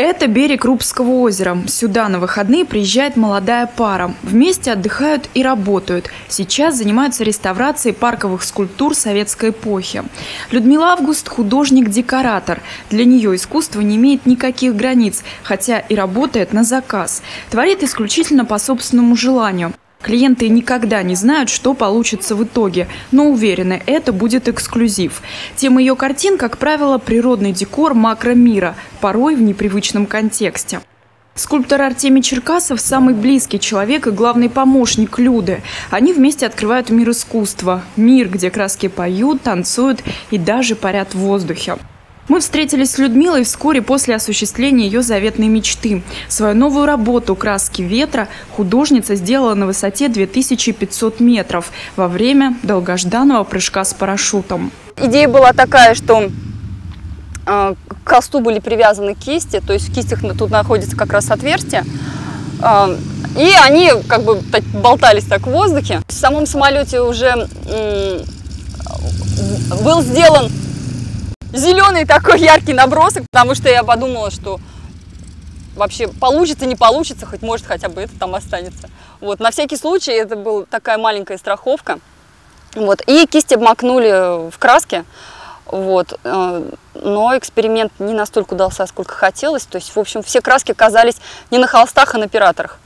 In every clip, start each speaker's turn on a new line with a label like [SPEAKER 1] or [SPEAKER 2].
[SPEAKER 1] Это берег Рубского озера. Сюда на выходные приезжает молодая пара. Вместе отдыхают и работают. Сейчас занимаются реставрацией парковых скульптур советской эпохи. Людмила Август – художник-декоратор. Для нее искусство не имеет никаких границ, хотя и работает на заказ. Творит исключительно по собственному желанию. Клиенты никогда не знают, что получится в итоге, но уверены, это будет эксклюзив. Тема ее картин, как правило, природный декор макромира, порой в непривычном контексте. Скульптор Артемий Черкасов – самый близкий человек и главный помощник Люды. Они вместе открывают мир искусства. Мир, где краски поют, танцуют и даже парят в воздухе. Мы встретились с Людмилой вскоре после осуществления ее заветной мечты. Свою новую работу «Краски ветра» художница сделала на высоте 2500 метров во время долгожданного прыжка с парашютом.
[SPEAKER 2] Идея была такая, что э, к холсту были привязаны кисти, то есть в кистях тут находится как раз отверстие. Э, и они как бы болтались так в воздухе. В самом самолете уже был сделан зеленый такой яркий набросок, потому что я подумала, что вообще получится, не получится, хоть может хотя бы это там останется. Вот, на всякий случай это была такая маленькая страховка. Вот, и кисти обмакнули в краске, вот, э, но эксперимент не настолько удался, сколько хотелось. То есть, в общем, все краски оказались не на холстах, а на операторах.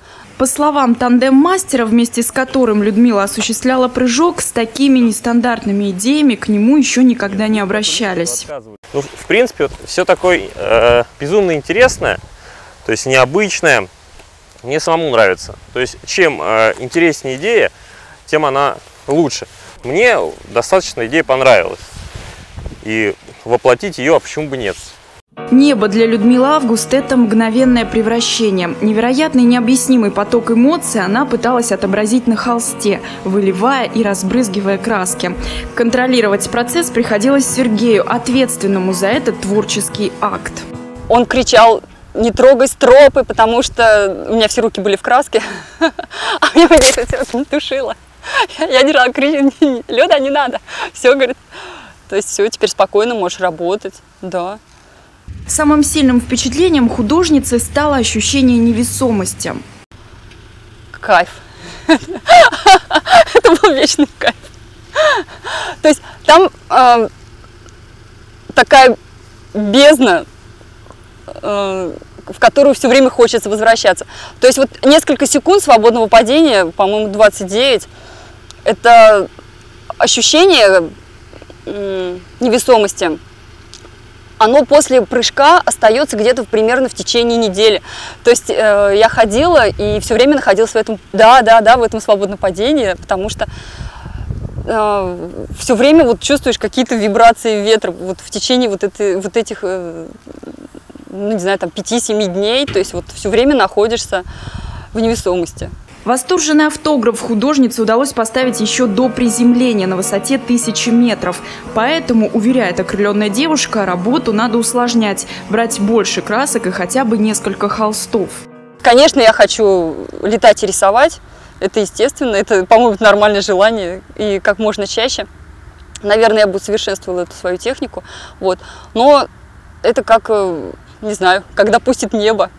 [SPEAKER 1] По словам тандем-мастера, вместе с которым Людмила осуществляла прыжок, с такими нестандартными идеями к нему еще никогда не обращались.
[SPEAKER 3] Ну, в принципе, вот, все такое э, безумно интересное, то есть необычное, мне самому нравится. То есть чем э, интереснее идея, тем она лучше. Мне достаточно идея понравилась. И воплотить ее, а почему бы нет?
[SPEAKER 1] Небо для Людмилы Август – это мгновенное превращение. Невероятный необъяснимый поток эмоций она пыталась отобразить на холсте, выливая и разбрызгивая краски. Контролировать процесс приходилось Сергею, ответственному за этот творческий акт.
[SPEAKER 2] Он кричал не трогай стропы, потому что у меня все руки были в краске, а мне это все тушило. Я держала, кричу, Люда, не надо. Все, говорит, то есть все, теперь спокойно можешь работать, да.
[SPEAKER 1] Самым сильным впечатлением художницы стало ощущение невесомости.
[SPEAKER 2] Кайф. Это был вечный кайф. То есть там э, такая бездна, э, в которую все время хочется возвращаться. То есть вот несколько секунд свободного падения, по-моему, 29, это ощущение э, невесомости оно после прыжка остается где-то примерно в течение недели. То есть э, я ходила и все время находилась в этом, да, да, да, в этом свободном падении, потому что э, все время вот чувствуешь какие-то вибрации ветра вот в течение вот, этой, вот этих, э, ну не знаю, там 5-7 дней, то есть вот все время находишься в невесомости.
[SPEAKER 1] Восторженный автограф художнице удалось поставить еще до приземления на высоте тысячи метров. Поэтому, уверяет окрыленная девушка, работу надо усложнять, брать больше красок и хотя бы несколько холстов.
[SPEAKER 2] Конечно, я хочу летать и рисовать. Это естественно, это, по-моему, нормальное желание и как можно чаще. Наверное, я бы совершенствовала эту свою технику. Вот. Но это как, э, не знаю, когда пустит небо.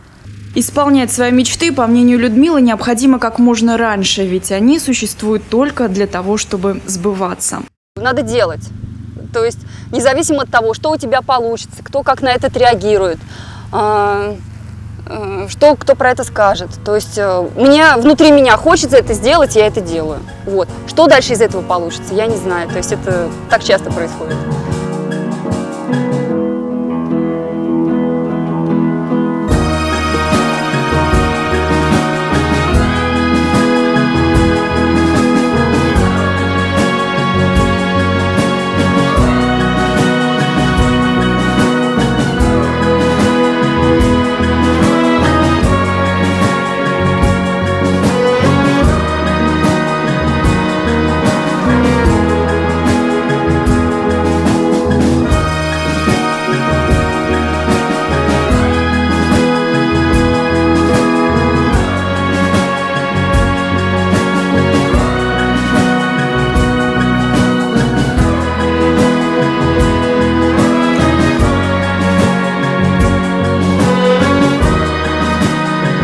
[SPEAKER 1] Исполнять свои мечты, по мнению Людмилы, необходимо как можно раньше, ведь они существуют только для того, чтобы сбываться.
[SPEAKER 2] Надо делать. То есть независимо от того, что у тебя получится, кто как на это реагирует, а, а, что кто про это скажет. То есть э, мне, внутри меня хочется это сделать, я это делаю. Вот. Что дальше из этого получится, я не знаю. То есть это так часто происходит.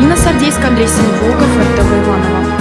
[SPEAKER 1] На Сардейска, Андрей Семиволков, РТВ Иванова.